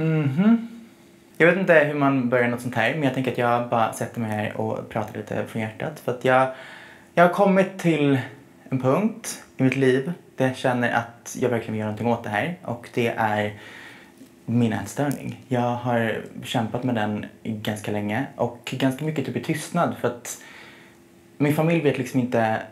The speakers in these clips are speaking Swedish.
Mhm. Jag vet inte hur man börjar något sånt här, men jag tänker att jag bara sätter mig här och pratar lite från hjärtat. För att jag, jag har kommit till en punkt i mitt liv där jag känner att jag verkligen vill göra någonting åt det här. Och det är min ätstörning. Jag har kämpat med den ganska länge och ganska mycket typ i tystnad för att min familj vet liksom inte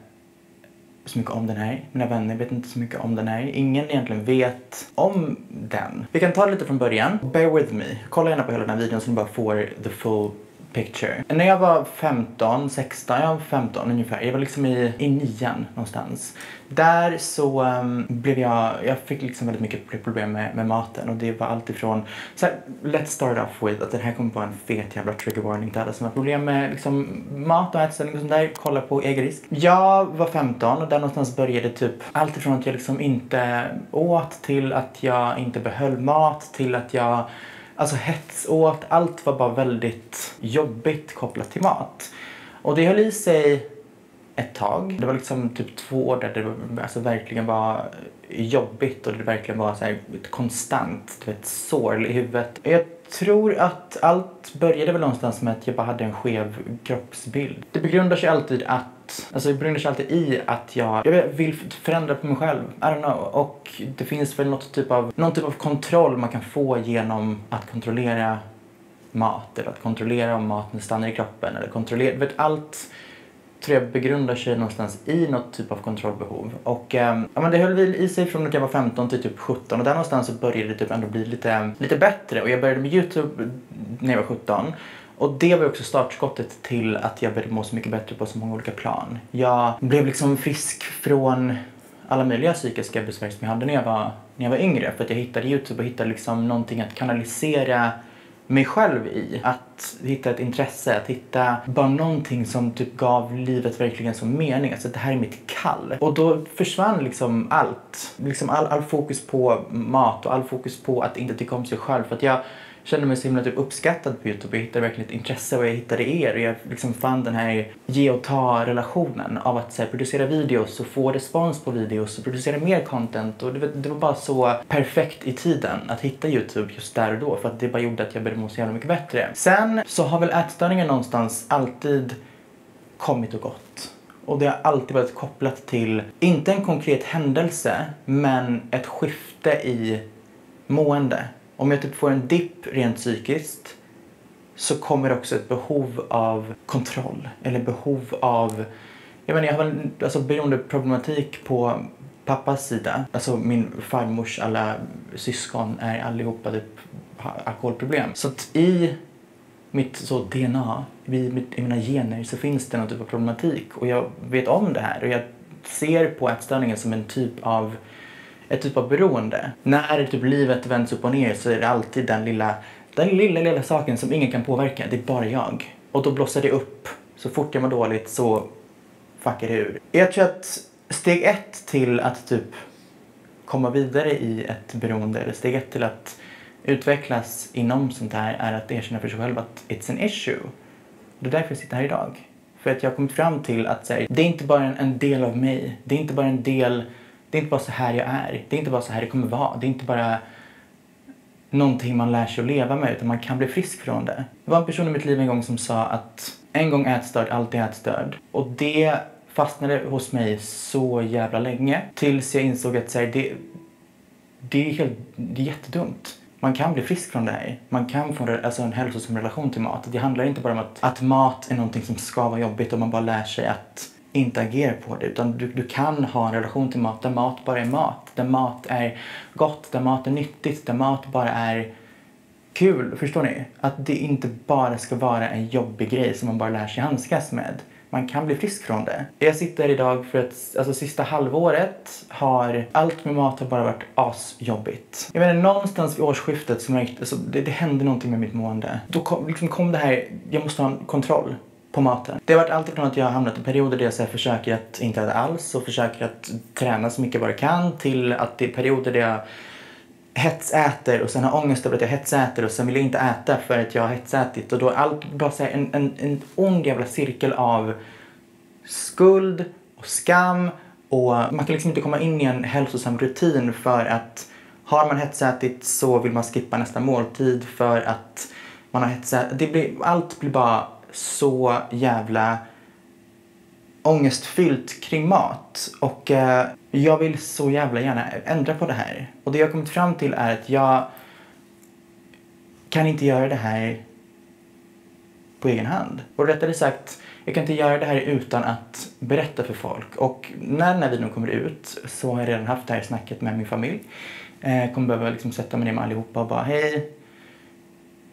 så mycket om den här. Mina vänner vet inte så mycket om den här. Ingen egentligen vet om den. Vi kan ta det lite från början. Bear with me. Kolla gärna på hela den här videon så ni bara får the full picture. När jag var 15, 16, jag var 15 ungefär. Jag var liksom i, i nian någonstans. Där så um, blev jag, jag fick liksom väldigt mycket problem med, med maten och det var allt ifrån, så här, let's start off with att det här kommer vara en fet jävla trigger warning till alla som har problem med liksom mat och ätstörning och sånt där. Kolla på egen risk. Jag var 15 och där någonstans började typ allt ifrån att jag liksom inte åt till att jag inte behöll mat till att jag Alltså hets åt, allt var bara väldigt jobbigt kopplat till mat. Och det höll i sig ett tag. Det var liksom typ två år där det alltså verkligen var jobbigt och det verkligen var så här ett konstant du vet, sår i huvudet. Jag tror att allt började väl någonstans med att jag bara hade en skev kroppsbild. Det begrundar sig alltid att Alltså det begrundar sig alltid i att jag, jag vill förändra på mig själv. I don't know. Och det finns väl något typ av, någon typ av kontroll man kan få genom att kontrollera mat eller att kontrollera om maten stannar i kroppen eller kontrollera, vet allt tror jag begrundar sig någonstans i något typ av kontrollbehov. Och eh, ja, men det höll väl i sig från att jag var 15 till typ 17 och där någonstans så började det typ ändå bli lite, lite bättre och jag började med Youtube när jag var 17 och det var också startskottet till att jag började må så mycket bättre på så många olika plan. Jag blev liksom frisk från alla möjliga psykiska besvär som jag hade när jag var, när jag var yngre. För att jag hittade Youtube och hittade liksom någonting att kanalisera mig själv i. Att hitta ett intresse, att hitta bara någonting som typ gav livet verkligen som mening. Alltså det här är mitt kall. Och då försvann liksom allt. Liksom all, all fokus på mat och all fokus på att inte tycka om sig själv. För att jag kände mig så himla typ uppskattad på Youtube. Jag hittade verkligen ett intresse och jag hittade er. Och jag liksom fann den här ge och ta relationen av att så här, producera videos och få respons på videos och producera mer content. Och det var, det var bara så perfekt i tiden att hitta Youtube just där och då för att det bara gjorde att jag började må så jävla mycket bättre. Sen så har väl ätstörningar någonstans alltid kommit och gått. Och det har alltid varit kopplat till, inte en konkret händelse, men ett skifte i mående om jag typ får en dipp rent psykiskt så kommer också ett behov av kontroll eller behov av jag menar, jag har en alltså, beroendeproblematik på pappas sida. Alltså min farmors alla syskon är allihopa typ alkoholproblem. Så att i mitt så DNA, i, i mina gener så finns det någon typ av problematik och jag vet om det här och jag ser på ätstörningen som en typ av ett typ av beroende. När typ livet vänds upp och ner så är det alltid den lilla, den lilla, lilla saken som ingen kan påverka. Det är bara jag. Och då blossar det upp. Så fort jag mår dåligt så fuckar det ur. Jag tror att steg ett till att typ komma vidare i ett beroende, eller steg ett till att utvecklas inom sånt här är att erkänna för sig själv att it's an issue. Det är därför jag sitter här idag. För att jag har kommit fram till att här, det är inte bara en, en del av mig. Det är inte bara en del det är inte bara så här jag är. Det är inte bara så här det kommer vara. Det är inte bara någonting man lär sig att leva med utan man kan bli frisk från det. Det var en person i mitt liv en gång som sa att en gång ätstörd, alltid ätstörd. Och det fastnade hos mig så jävla länge tills jag insåg att så här, det, det, är helt, det är jättedumt. Man kan bli frisk från det här. Man kan få en, alltså en hälsosam relation till mat. Det handlar inte bara om att, att mat är någonting som ska vara jobbigt och man bara lär sig att inte agerar på det. Utan du, du kan ha en relation till mat där mat bara är mat. Där mat är gott, där mat är nyttigt, där mat bara är kul. Förstår ni? Att det inte bara ska vara en jobbig grej som man bara lär sig handskas med. Man kan bli frisk från det. Jag sitter här idag för att alltså, sista halvåret har allt med mat har bara varit asjobbigt. Jag menar någonstans vid årsskiftet så märkte alltså, det, det hände någonting med mitt mående. Då kom, liksom kom det här, jag måste ha kontroll på maten. Det har varit allt från att jag har hamnat i perioder där jag så försöker att inte äta alls och försöker att träna så mycket jag bara kan till att det är perioder där jag hetsäter och sen har ångest över att jag hetsäter och sen vill jag inte äta för att jag har hetsätit och då är allt bara så en, en, en ond jävla cirkel av skuld och skam och man kan liksom inte komma in i en hälsosam rutin för att Har man hetsätit så vill man skippa nästa måltid för att man har hetsätit. Det blir, allt blir bara så jävla ångestfyllt klimat. Och eh, jag vill så jävla gärna ändra på det här. Och det jag har kommit fram till är att jag kan inte göra det här på egen hand. Och rättare sagt, jag kan inte göra det här utan att berätta för folk. Och när den här videon kommer ut så har jag redan haft det här snacket med min familj. Jag eh, kommer behöva liksom sätta mig ner med allihopa och bara hej,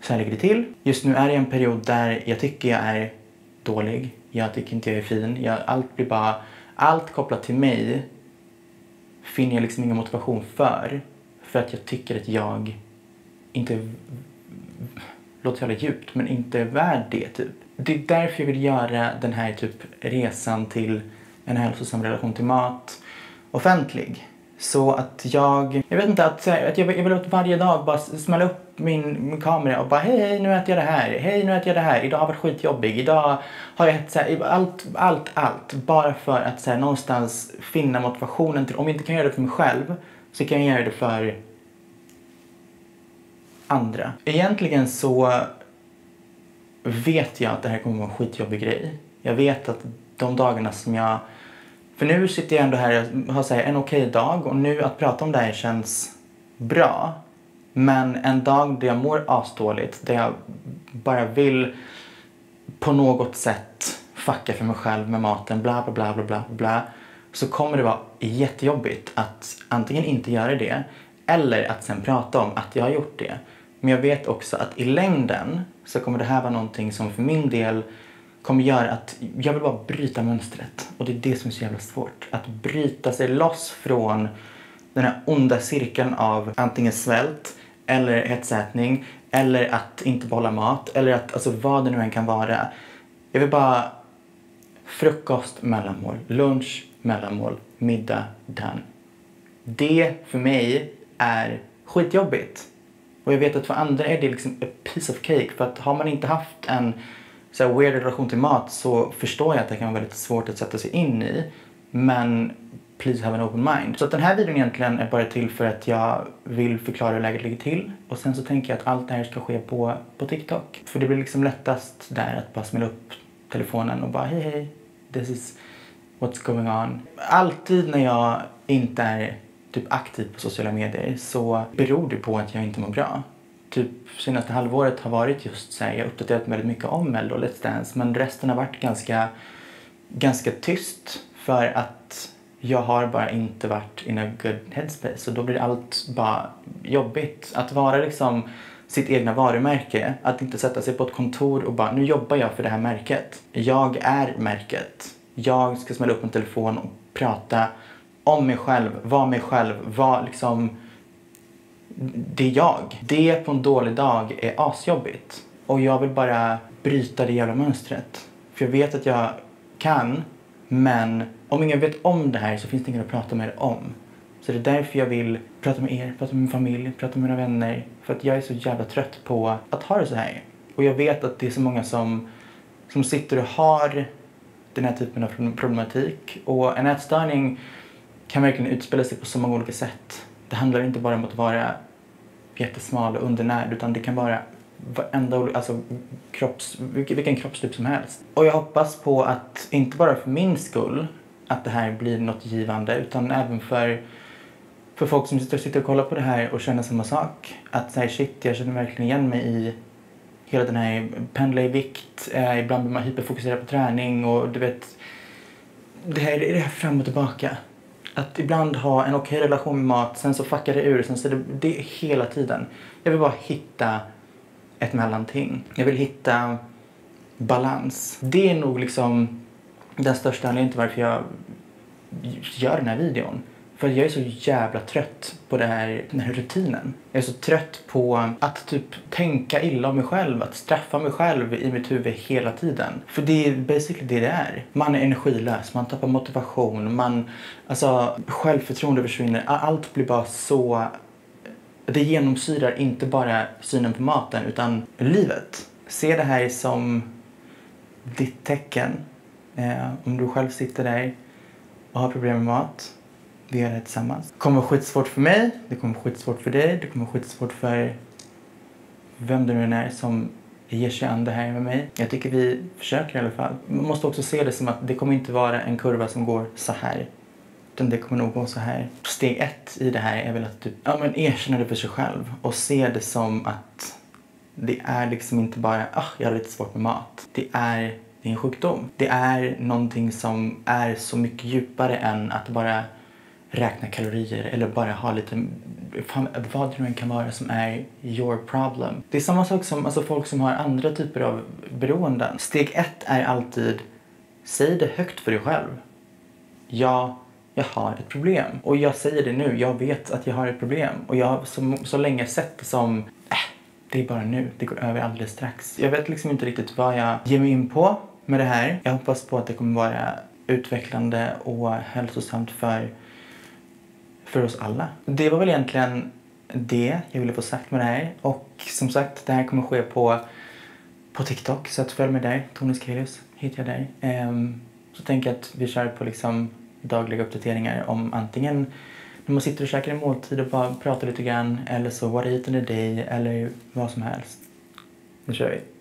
så här ligger det till. Just nu är det en period där jag tycker jag är dålig. Jag tycker inte jag är fin. Jag, allt blir bara, allt kopplat till mig finner jag liksom ingen motivation för. För att jag tycker att jag inte, låter jävla djupt, men inte är värd det typ. Det är därför jag vill göra den här typ resan till en hälsosam relation till mat offentlig. Så att jag, jag vet inte, att, att jag, jag vill att varje dag bara smälla upp min, min kamera och bara hej, hej, nu äter jag det här, hej, nu äter jag det här, idag har varit skitjobbig, idag har jag så här, allt, allt, allt. Bara för att så här, någonstans finna motivationen till, om jag inte kan göra det för mig själv så kan jag göra det för andra. Egentligen så vet jag att det här kommer vara en skitjobbig grej. Jag vet att de dagarna som jag för nu sitter jag ändå här och har här, en okej okay dag och nu att prata om det här känns bra. Men en dag där jag mår asdåligt, där jag bara vill på något sätt fucka för mig själv med maten, bla bla bla bla bla bla. Så kommer det vara jättejobbigt att antingen inte göra det eller att sen prata om att jag har gjort det. Men jag vet också att i längden så kommer det här vara någonting som för min del kommer göra att jag vill bara bryta mönstret. Och det är det som är så jävla svårt. Att bryta sig loss från den här onda cirkeln av antingen svält eller hetsätning eller att inte behålla mat eller att, alltså vad det nu än kan vara. Jag vill bara frukost, mellanmål, lunch, mellanmål, middag, done. Det för mig är skitjobbigt. Och jag vet att för andra är det liksom a piece of cake. För att har man inte haft en så här weird relation till mat så förstår jag att det kan vara väldigt svårt att sätta sig in i. Men please have an open mind. Så att den här videon egentligen är bara till för att jag vill förklara hur läget ligger till. Och sen så tänker jag att allt det här ska ske på, på TikTok. För det blir liksom lättast där att bara smälla upp telefonen och bara hej hej, this is what's going on. Alltid när jag inte är typ aktiv på sociala medier så beror det på att jag inte mår bra typ senaste halvåret har varit just så här, jag har uppdaterat väldigt mycket om Mello och Let's Dance men resten har varit ganska, ganska tyst för att jag har bara inte varit in a good headspace och då blir allt bara jobbigt. Att vara liksom sitt egna varumärke, att inte sätta sig på ett kontor och bara nu jobbar jag för det här märket. Jag är märket. Jag ska smälla upp en telefon och prata om mig själv, vara mig själv, vara liksom det är jag. Det på en dålig dag är asjobbigt. Och jag vill bara bryta det jävla mönstret. För jag vet att jag kan, men om ingen vet om det här så finns det ingen att prata med er om. Så det är därför jag vill prata med er, prata med min familj, prata med mina vänner. För att jag är så jävla trött på att ha det så här. Och jag vet att det är så många som, som sitter och har den här typen av problematik. Och en ätstörning kan verkligen utspela sig på så många olika sätt. Det handlar inte bara om att vara jättesmal och undernärd utan det kan vara varenda, alltså kropps, vilken kroppstyp som helst. Och jag hoppas på att, inte bara för min skull, att det här blir något givande utan även för, för folk som sitter, och, sitter och kollar på det här och känner samma sak. Att så här, shit, jag känner verkligen igen mig i hela den här pendla i vikt, eh, ibland blir man hyperfokuserad på träning och du vet, det här, är det här fram och tillbaka att ibland ha en okej relation med mat, sen så fuckar det ur, sen så det, det är hela tiden. Jag vill bara hitta ett mellanting. Jag vill hitta balans. Det är nog liksom den största anledningen till varför jag gör den här videon. För jag är så jävla trött på det här, den här rutinen. Jag är så trött på att typ tänka illa om mig själv, att straffa mig själv i mitt huvud hela tiden. För det är basically det det är. Man är energilös, man tappar motivation, man, alltså självförtroende försvinner. Allt blir bara så, det genomsyrar inte bara synen på maten utan livet. Se det här som ditt tecken. Eh, om du själv sitter där och har problem med mat Vi gör det tillsammans. Det kommer vara skitsvårt för mig, det kommer vara skitsvårt för dig, det kommer vara skitsvårt för vem det nu än är som ger sig an det här med mig. Jag tycker vi försöker i alla fall. Man måste också se det som att det kommer inte vara en kurva som går så här. Utan det kommer nog gå så här. Steg ett i det här är väl att du ja, men erkänner det för sig själv och se det som att det är liksom inte bara ah, jag har lite svårt med mat. Det är, det är en sjukdom. Det är någonting som är så mycket djupare än att bara räkna kalorier eller bara ha lite fan, vad det nu än kan vara som är your problem. Det är samma sak som alltså, folk som har andra typer av beroenden. Steg ett är alltid säg det högt för dig själv. Ja, jag har ett problem. Och jag säger det nu, jag vet att jag har ett problem. Och jag har så, så länge sett det som äh, det är bara nu, det går över alldeles strax. Jag vet liksom inte riktigt vad jag ger mig in på med det här. Jag hoppas på att det kommer vara utvecklande och hälsosamt för för oss alla. Det var väl egentligen det jag ville få sagt med det här. Och som sagt, det här kommer ske på, på TikTok. Så att följ mig där, Tony Skelius hittar jag där. Um, så tänker jag att vi kör på liksom dagliga uppdateringar om antingen när man sitter och käkar en måltid och bara pratar lite grann eller så what I eat in a day eller vad som helst. Nu kör vi.